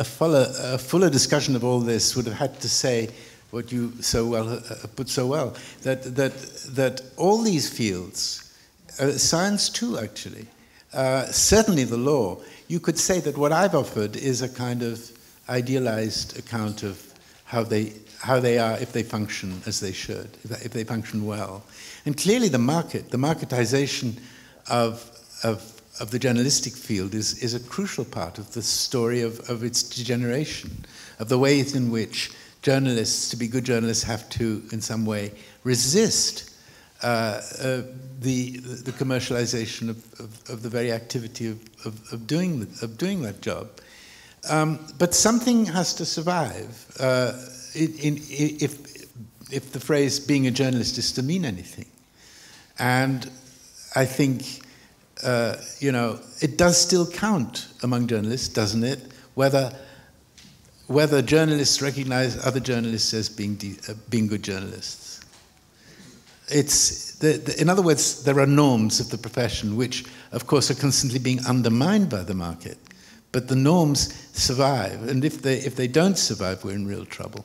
a, fuller, a fuller discussion of all this would have had to say what you so well uh, put so well that, that, that all these fields, uh, science too, actually, uh, certainly the law, you could say that what I've offered is a kind of idealized account of how they, how they are if they function as they should, if they function well. And clearly, the market, the marketization of of, of the journalistic field is, is a crucial part of the story of, of its degeneration, of the ways in which journalists, to be good journalists, have to, in some way, resist uh, uh, the, the commercialization of, of, of, the very activity of, of, of, doing, of doing that job. Um, but something has to survive. Uh, in, in, if, if the phrase being a journalist is to mean anything. And I think uh, you know, it does still count among journalists, doesn't it? Whether whether journalists recognize other journalists as being uh, being good journalists. It's the, the, in other words, there are norms of the profession which, of course, are constantly being undermined by the market. But the norms survive, and if they if they don't survive, we're in real trouble.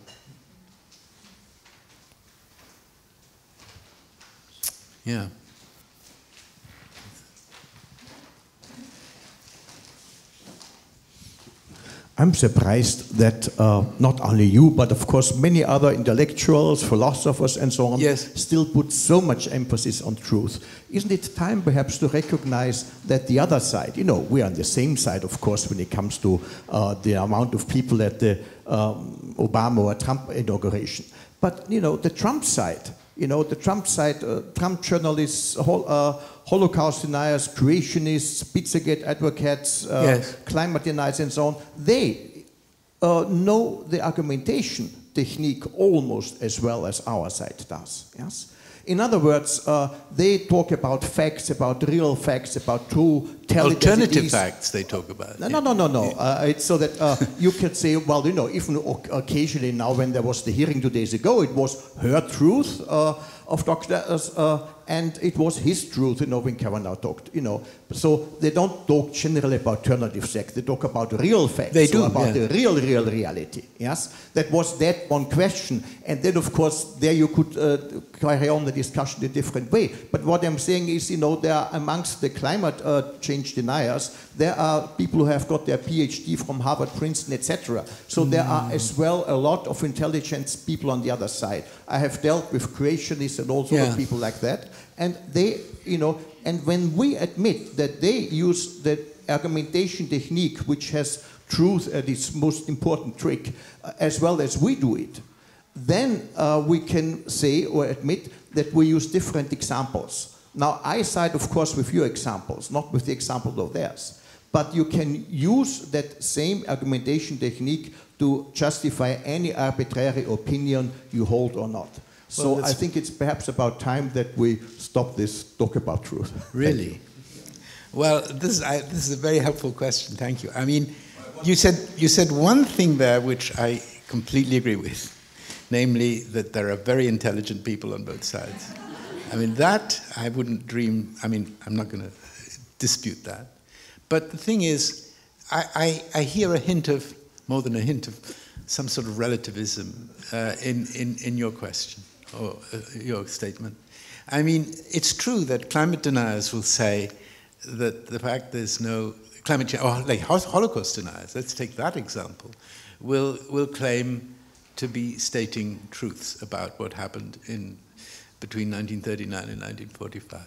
Yeah. I'm surprised that uh, not only you, but of course many other intellectuals, philosophers, and so on, Yes. still put so much emphasis on truth. Isn't it time perhaps to recognize that the other side, you know, we are on the same side, of course, when it comes to uh, the amount of people at the um, Obama or Trump inauguration. But, you know, the Trump side, you know, the Trump side, uh, Trump journalists, hol- uh, Holocaust deniers, creationists, Pizzagate advocates, uh, Yes. climate deniers, and so on, they uh, know the argumentation technique almost as well as our side does. Yes. In other words, uh, they talk about facts, about real facts, about true tell it Alternative facts they talk about. No, no, no, no, no. Uh, it's so that uh, you could say, well, you know, even occasionally now when there was the hearing two days ago, it was her truth uh, of Dr. Uh, and it was his truth, you know, when Kavanaugh talked, you know. So they don't talk generally about alternative facts. They talk about real facts. They do, about yeah. the real, real reality. Yes, that was that one question, and then of course there you could uh, carry on the discussion in a different way. But what I'm saying is, you know, there are amongst the climate uh, change deniers, there are people who have got their PhD from Harvard, Princeton, etc. So there are as well a lot of intelligent people on the other side. I have dealt with creationists and all sorts Yeah. of people like that, and they, you know, and when we admit that they use the argumentation technique, which has truth at its most important trick, uh, as well as we do it, then uh, we can say or admit that we use different examples. Now, I side, of course, with your examples, not with the example of theirs. But you can use that same argumentation technique to justify any arbitrary opinion you hold or not. So Well, I think it's perhaps about time that we stop this talk about truth. Really? Well, this is, I, this is a very helpful question. Thank you. I mean, you said, you said one thing there which I completely agree with, namely that there are very intelligent people on both sides. I mean, that I wouldn't dream, I mean, I'm not going to dispute that. But the thing is, I, I, I hear a hint of, more than a hint of, some sort of relativism uh, in, in, in your question or uh, your statement. I mean, it's true that climate deniers will say that the fact there's no climate change, or like Holocaust deniers, let's take that example, will, will claim to be stating truths about what happened in between 1939 and 1945.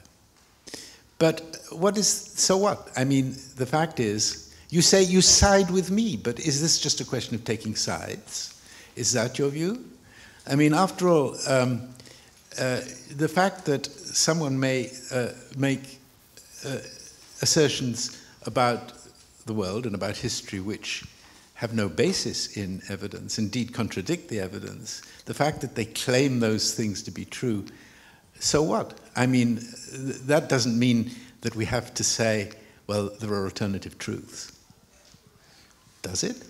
But what is, so what? I mean, the fact is, you say you side with me, but is this just a question of taking sides? Is that your view? I mean, after all, um, uh, the fact that someone may uh, make uh, assertions about the world and about history which have no basis in evidence, indeed contradict the evidence, the fact that they claim those things to be true, so what? I mean, th- that doesn't mean that we have to say, well, there are alternative truths. Does it?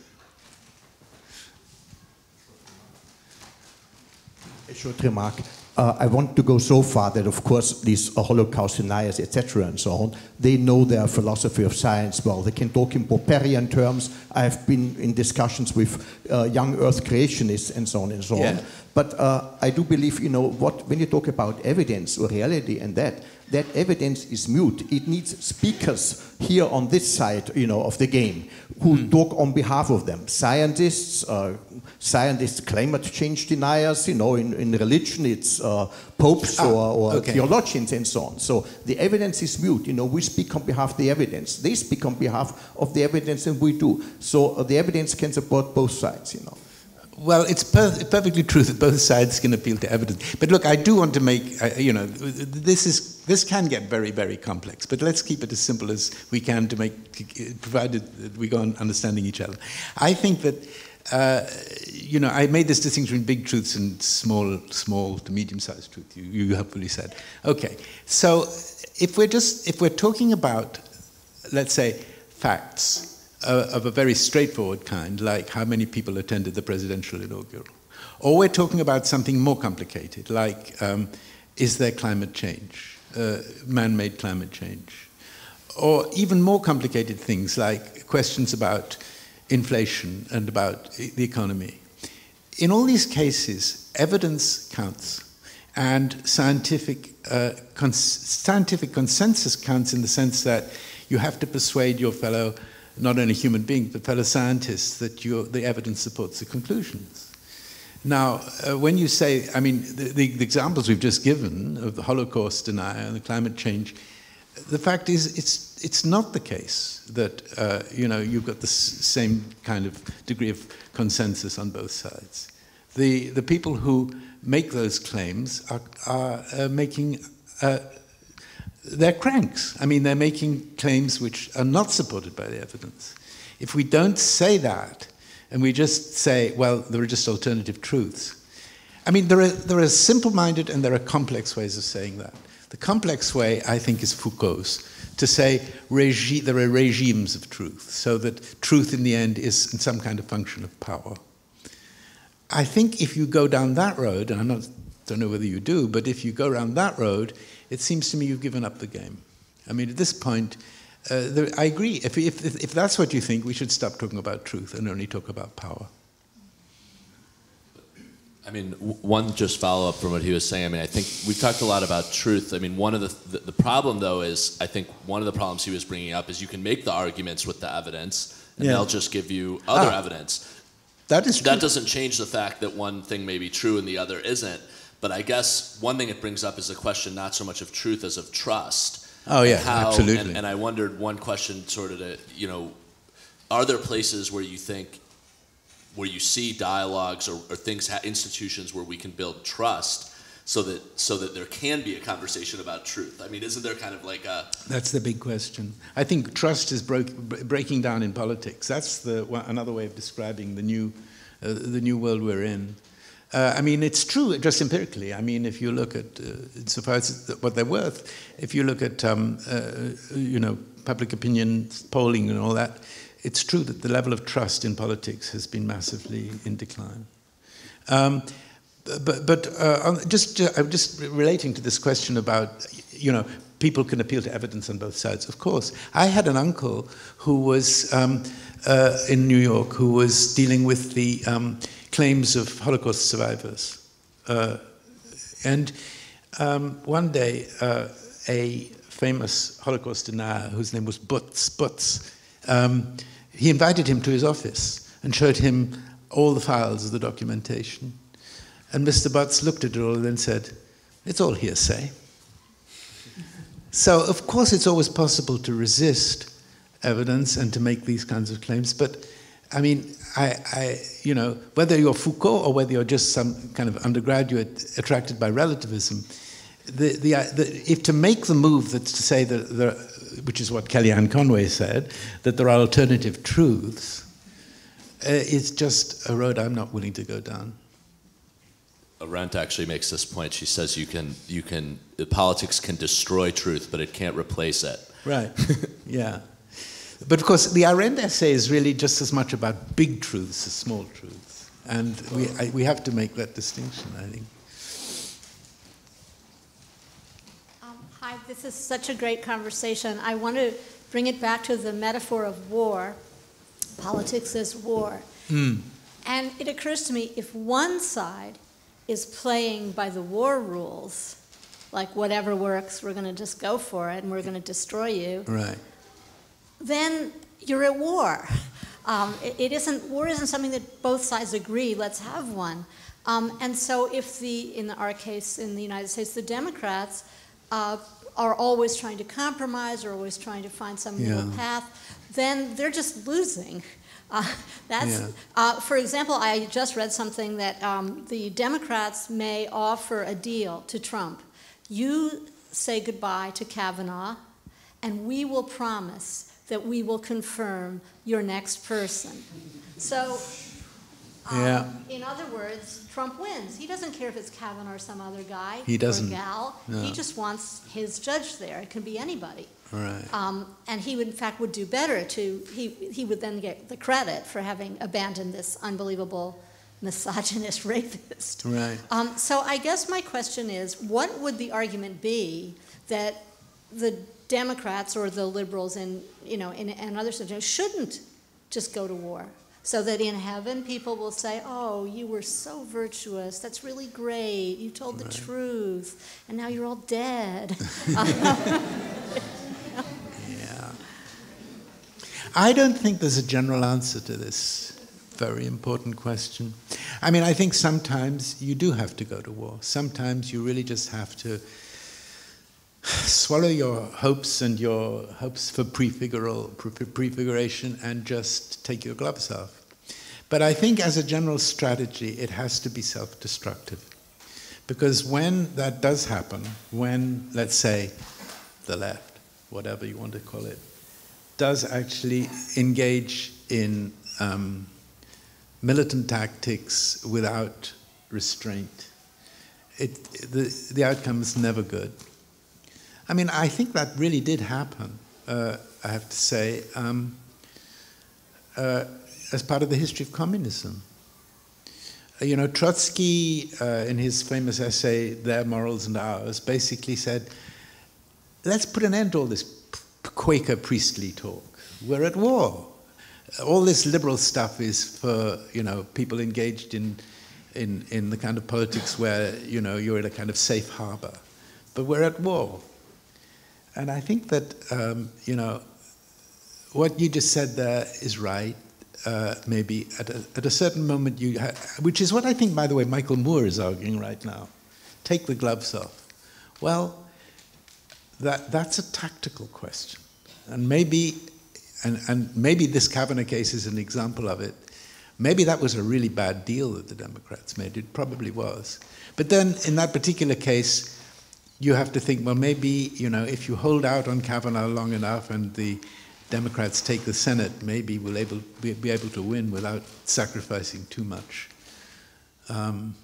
A short remark. Uh, I want to go so far that, of course, these uh, Holocaust deniers, etc., and so on, they know their philosophy of science well. They can talk in Popperian terms. I have been in discussions with uh, young Earth creationists and so on and so Yeah. on. But uh, I do believe, you know, what when you talk about evidence or reality and that, that evidence is mute. It needs speakers here on this side, you know, of the game who Hmm. talk on behalf of them. Scientists, uh, scientists, climate change deniers, you know, in, in religion it's uh, popes Ah, or, or okay. theologians and so on. So the evidence is mute. You know, we speak on behalf of the evidence. They speak on behalf of the evidence, and we do. So uh, the evidence can support both sides. You know. Well, it's per- perfectly true that both sides can appeal to evidence. But look, I do want to make, uh, you know, this is this can get very, very complex. But let's keep it as simple as we can to make, provided that we go on understanding each other. I think that, uh, you know, I made this distinction between big truths and small, small to medium-sized truth. You, you helpfully said. Okay, so if we're just if we're talking about, let's say, facts uh, of a very straightforward kind, like how many people attended the presidential inaugural. Or we're talking about something more complicated, like um, is there climate change, uh, man made climate change? Or even more complicated things like questions about inflation and about the economy. In all these cases, evidence counts. And scientific, uh, cons- scientific consensus counts in the sense that you have to persuade your fellow, not only human beings, but fellow scientists that the evidence supports the conclusions. Now, uh, when you say, I mean, the, the, the, examples we've just given of the Holocaust denier and the climate change, the fact is, it's, it's not the case that, uh, you know, you've got the same kind of degree of consensus on both sides. The, the people who make those claims are, are uh, making, uh, they're cranks. I mean, they're making claims which are not supported by the evidence. If we don't say that, and we just say, well, there are just alternative truths. I mean, there are, there are simple minded and there are complex ways of saying that. The complex way, I think, is Foucault's to say there are regimes of truth, so that truth in the end is in some kind of function of power. I think if you go down that road, and I don't know whether you do, but if you go around that road, it seems to me you've given up the game. I mean, at this point, uh, there, I agree. If, if, if that's what you think, we should stop talking about truth and only talk about power. I mean, one just follow up from what he was saying. I mean, I think we've talked a lot about truth. I mean, one of the, the, the problem though is I think one of the problems he was bringing up is you can make the arguments with the evidence, and yeah. they'll just give you other ah, evidence. That is true. That doesn't change the fact that one thing may be true and the other isn't. But I guess one thing it brings up is a question not so much of truth as of trust. Oh yeah, how, absolutely. And, and I wondered one question, sort of, to, you know, are there places where you think, where you see dialogues or, or things, institutions where we can build trust? so that so that there can be a conversation about truth. I mean, isn't there kind of like a That's the big question. I think trust is broke, breaking down in politics. That's the another way of describing the new uh, the new world we're in. Uh, I mean, it's true just empirically. I mean, if you look at, uh, insofar as what they're worth, if you look at, um, uh, you know, public opinion polling and all that, it's true that the level of trust in politics has been massively in decline. Um, but but uh, just just relating to this question about, you know, people can appeal to evidence on both sides. Of course, I had an uncle who was um, uh, in New York who was dealing with the um, claims of Holocaust survivors. Uh, and um, one day, uh, a famous Holocaust denier, whose name was Butz, Butz um, he invited him to his office and showed him all the files of the documentation. And Mr. Butz looked at it all and then said, It's all hearsay. So, of course, it's always possible to resist evidence and to make these kinds of claims, but I mean, I, I, you know, whether you're Foucault or whether you're just some kind of undergraduate attracted by relativism, the, the, uh, the, if to make the move that's to say that there, which is what Kellyanne Conway said, that there are alternative truths, uh, is just a road I'm not willing to go down. Arendt actually makes this point. She says you can, you can, politics can destroy truth, but it can't replace it. Right. yeah. But of course, the Arendt essay is really just as much about big truths as small truths. And we, I, we have to make that distinction, I think. Um, hi, this is such a great conversation. I want to bring it back to the metaphor of war. Politics is war. Mm. And it occurs to me if one side is playing by the war rules, like whatever works, we're going to just go for it and we're going to destroy you. Right then you're at war. Um, it, it isn't war isn't something that both sides agree. Let's have one. Um, and so, if the in our case in the United States, the Democrats uh, are always trying to compromise or always trying to find some yeah. middle path, then they're just losing. Uh, that's, yeah. uh, for example, I just read something that um, the Democrats may offer a deal to Trump. You say goodbye to Kavanaugh, and we will promise that we will confirm your next person. So, um, yeah. in other words, Trump wins. He doesn't care if it's Kavanaugh or some other guy he doesn't. or gal. No. He just wants his judge there. It can be anybody. Right. Um, and he would, in fact, would do better to, he, he would then get the credit for having abandoned this unbelievable misogynist rapist. Right. Um, so I guess my question is, what would the argument be that the Democrats or the liberals in, you know, in, in other situations shouldn't just go to war. So that in heaven, people will say, Oh, you were so virtuous. That's really great. You told the truth. And now you're all dead. Yeah. I don't think there's a general answer to this very important question. I mean, I think sometimes you do have to go to war. Sometimes you really just have to swallow your hopes and your hopes for prefigural, prefiguration and just take your gloves off. But I think as a general strategy, it has to be self destructive. Because when that does happen, when, let's say, the left, whatever you want to call it, does actually engage in um, militant tactics without restraint, it, the, the outcome is never good. I mean, I think that really did happen, uh, I have to say, um, uh, as part of the history of communism. Uh, you know, Trotsky, uh, in his famous essay, Their Morals and Ours, basically said, let's put an end to all this Quaker priestly talk. We're at war. All this liberal stuff is for, you know, people engaged in, in, in the kind of politics where, you know, you're in a kind of safe harbor. But we're at war. And I think that, um, you know, what you just said there is right. Uh, maybe at a, at a certain moment, you ha- which is what I think, by the way, Michael Moore is arguing right now. Take the gloves off. Well, that, that's a tactical question. And maybe, and, and maybe this Kavanaugh case is an example of it. Maybe that was a really bad deal that the Democrats made. It probably was. But then, in that particular case, you have to think, well, maybe, you know, if you hold out on Kavanaugh long enough and the Democrats take the Senate, maybe we'll able, be able to win without sacrificing too much. Um,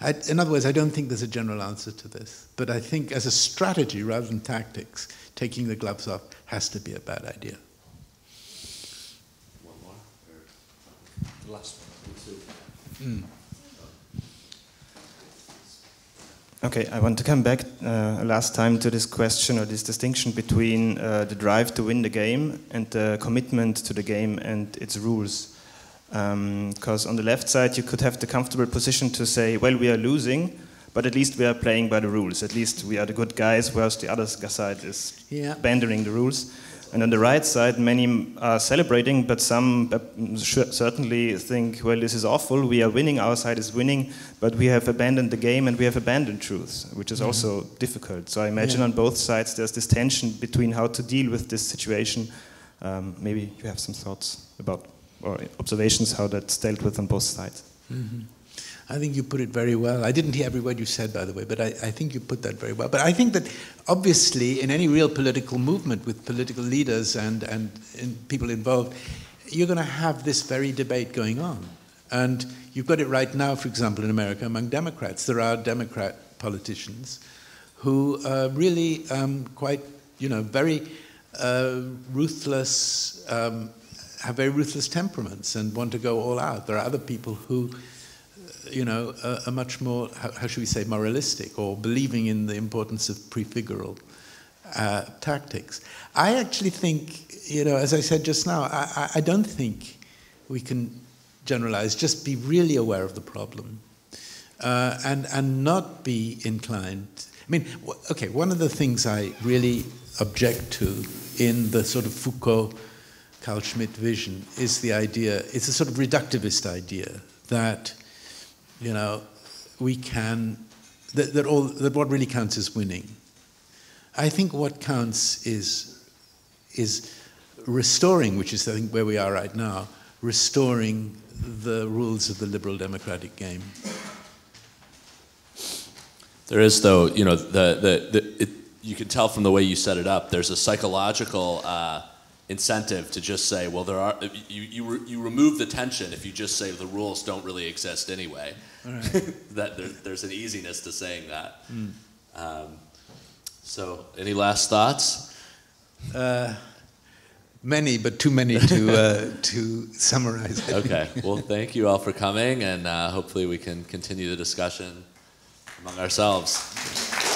I, in other words, I don't think there's a general answer to this. But I think as a strategy rather than tactics, taking the gloves off has to be a bad idea. One more? Or last one? Mm. Okay, I want to come back uh, last time to this question or this distinction between uh, the drive to win the game and the commitment to the game and its rules. Because um, on the left side, you could have the comfortable position to say, well, we are losing, but at least we are playing by the rules. At least we are the good guys, whereas the other side is yeah. abandoning the rules. And on the right side, many are celebrating, but some certainly think, well, this is awful. We are winning, our side is winning, but we have abandoned the game and we have abandoned truth, which is mm -hmm. also difficult. So I imagine yeah. on both sides there's this tension between how to deal with this situation. Um, maybe you have some thoughts about or observations how that's dealt with on both sides. Mm -hmm. I think you put it very well. I didn't hear every word you said, by the way, but I, I, think you put that very well. But I think that obviously, in any real political movement with political leaders and, and, and people involved, you're going to have this very debate going on. And you've got it right now, for example, in America among Democrats. There are Democrat politicians who are really um, quite, you know, very uh, ruthless, um, have very ruthless temperaments and want to go all out. There are other people who you know, a, a much more, how, how, should we say, moralistic or believing in the importance of prefigural uh, tactics. I actually think, you know, as I said just now, I, I don't think we can generalize, just be really aware of the problem uh, and, and not be inclined. I mean, okay, one of the things I really object to in the sort of Foucault Carl Schmitt vision is the idea, it's a sort of reductivist idea that you know, we can, that, that, all, that what really counts is winning. I think what counts is, is restoring, which is I think where we are right now, restoring the rules of the liberal democratic game. There is, though, you know, the, the, the it, you can tell from the way you set it up, there's a psychological uh, incentive to just say, well, there are you you, re, you remove the tension if you just say the rules don't really exist anyway. Right. that there, there's an easiness to saying that. Mm. Um, so, any last thoughts? Uh, many, but too many to uh, to summarize. okay. Well, thank you all for coming, and uh, hopefully we can continue the discussion among ourselves.